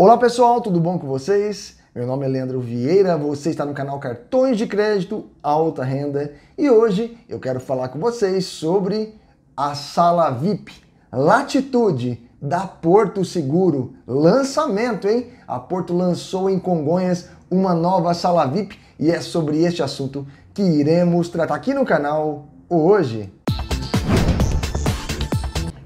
Olá pessoal, tudo bom com vocês? Meu nome é Leandro Vieira, você está no canal Cartões de Crédito Alta Renda e hoje eu quero falar com vocês sobre a sala VIP Latitude da Porto Seguro. Lançamento, hein? A Porto lançou em Congonhas uma nova sala VIP e é sobre este assunto que iremos tratar aqui no canal hoje.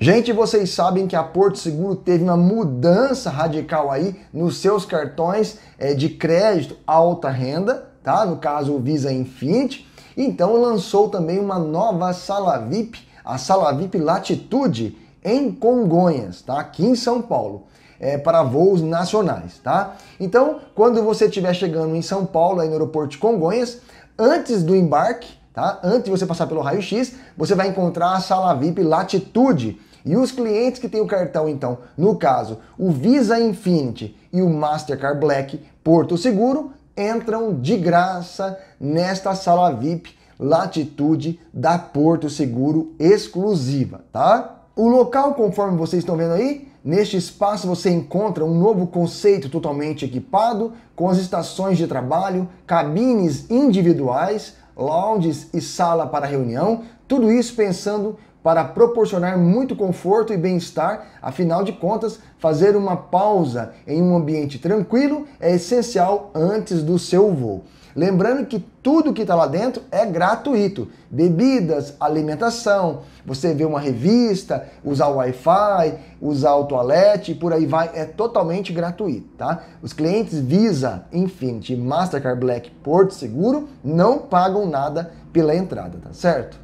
Gente, vocês sabem que a Porto Seguro teve uma mudança radical aí nos seus cartões é, de crédito alta renda, tá? No caso o Visa Infinity. Então lançou também uma nova sala VIP, a sala VIP Latitude em Congonhas, tá? Aqui em São Paulo. É, para voos nacionais, tá? Então, quando você estiver chegando em São Paulo, aí no aeroporto de Congonhas, antes do embarque, tá? Antes de você passar pelo raio-x, você vai encontrar a sala VIP Latitude e os clientes que têm o cartão, então, no caso, o Visa Infinity e o Mastercard Black Porto Seguro, entram de graça nesta sala VIP Latitude da Porto Seguro exclusiva, tá? O local, conforme vocês estão vendo aí, neste espaço você encontra um novo conceito totalmente equipado, com as estações de trabalho, cabines individuais, lounges e sala para reunião, tudo isso pensando para proporcionar muito conforto e bem-estar, afinal de contas, fazer uma pausa em um ambiente tranquilo é essencial antes do seu voo. Lembrando que tudo que está lá dentro é gratuito: bebidas, alimentação, você vê uma revista, usar o Wi-Fi, usar o toalete, por aí vai, é totalmente gratuito, tá? Os clientes Visa, Infinity, Mastercard Black, Porto Seguro não pagam nada pela entrada, tá certo?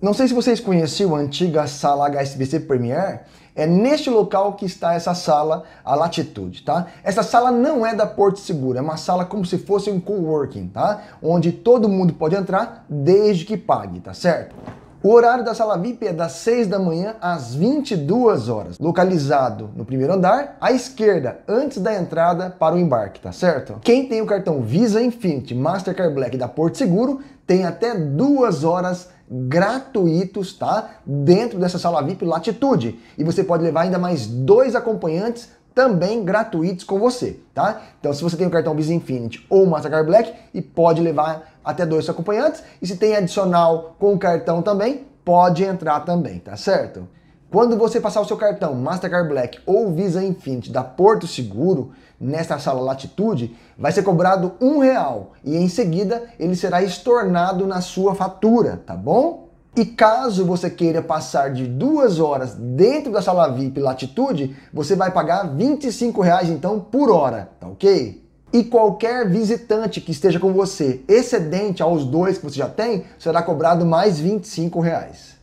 Não sei se vocês conheciam a antiga sala HSBC Premier. É neste local que está essa sala, a Latitude, tá? Essa sala não é da Porto Seguro, é uma sala como se fosse um coworking, tá? Onde todo mundo pode entrar desde que pague, tá certo? O horário da sala VIP é das 6 da manhã às 22 horas, localizado no primeiro andar, à esquerda, antes da entrada para o embarque, tá certo? Quem tem o cartão Visa Infinity Mastercard Black da Porto Seguro tem até duas horas gratuitos, tá? Dentro dessa sala VIP Latitude. E você pode levar ainda mais dois acompanhantes também gratuitos com você, tá? Então, se você tem o cartão Visa Infinity ou Mastercard Black, e pode levar até dois acompanhantes, e se tem adicional com o cartão também, pode entrar também, tá certo? Quando você passar o seu cartão Mastercard Black ou Visa Infinity da Porto Seguro nesta sala Latitude, vai ser cobrado um real e em seguida ele será estornado na sua fatura, tá bom? E caso você queira passar de duas horas dentro da sala VIP Latitude, você vai pagar 25 reais então por hora, tá ok? E qualquer visitante que esteja com você excedente aos dois que você já tem, será cobrado mais 25 reais.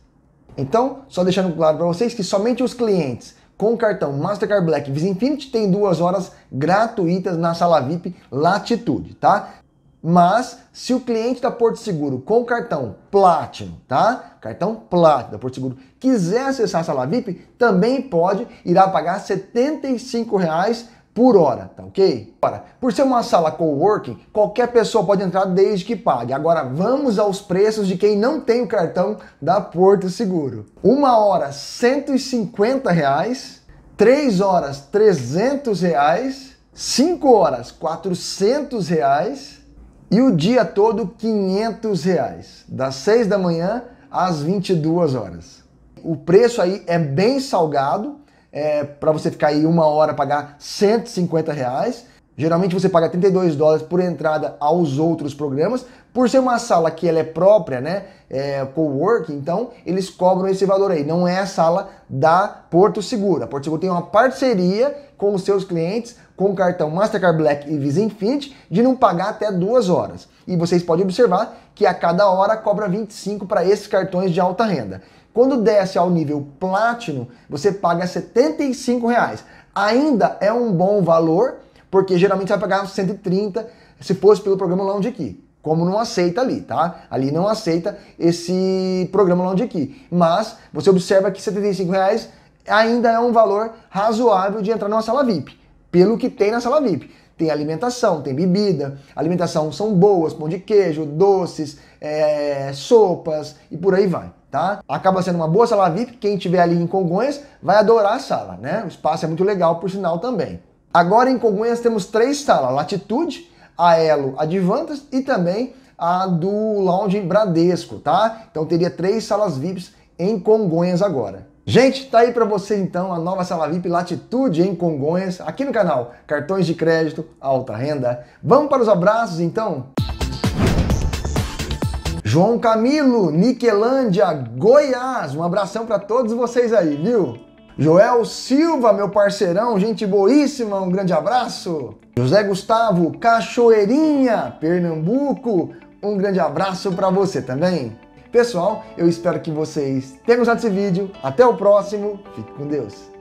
Então, só deixando claro para vocês que somente os clientes com o cartão Mastercard Black Visa Infinity têm duas horas gratuitas na sala VIP Latitude, tá? Mas se o cliente da Porto Seguro com cartão Platinum, tá? Cartão Platinum da Porto Seguro quiser acessar a sala VIP, também pode, irá pagar 75 reais por hora, tá ok? Agora, por ser uma sala coworking, qualquer pessoa pode entrar desde que pague. Agora vamos aos preços de quem não tem o cartão da Porto Seguro. Uma hora, 150 reais. Três horas, 300 reais. Cinco horas, 400 reais. E o dia todo, 500 reais. Das 6 da manhã às 22 horas. O preço aí é bem salgado é, para você ficar aí uma hora pagar 150 reais. Geralmente você paga 32 dólares por entrada aos outros programas. Por ser uma sala que ela é própria, né? É, co-work, então eles cobram esse valor aí. Não é a sala da Porto Seguro. A Porto Seguro tem uma parceria com os seus clientes com o cartão Mastercard Black e Visa Infinity de não pagar até duas horas. E vocês podem observar que a cada hora cobra 25 para esses cartões de alta renda. Quando desce ao nível Platinum, você paga 75 reais. Ainda é um bom valor, porque geralmente você vai pagar 130 se fosse pelo programa Lounge Key. Como não aceita ali, tá? Ali não aceita esse programa Lounge Key. Mas você observa que 75 reais ainda é um valor razoável de entrar numa sala VIP, pelo que tem na sala VIP. Tem alimentação, tem bebida, alimentação são boas, pão de queijo, doces, é, sopas e por aí vai tá? Acaba sendo uma boa sala VIP, quem tiver ali em Congonhas vai adorar a sala, né? O espaço é muito legal, por sinal também. Agora em Congonhas temos três salas, Latitude, a Elo Advantas e também a do Lounge Bradesco, tá? Então teria três salas VIPs em Congonhas agora. Gente, tá aí para você então a nova sala VIP Latitude em Congonhas, aqui no canal Cartões de Crédito Alta Renda. Vamos para os abraços então? João Camilo, Niquelândia, Goiás. Um abração para todos vocês aí, viu? Joel Silva, meu parceirão, gente boíssima, um grande abraço. José Gustavo, Cachoeirinha, Pernambuco, um grande abraço para você também. Pessoal, eu espero que vocês tenham gostado desse vídeo. Até o próximo. Fique com Deus.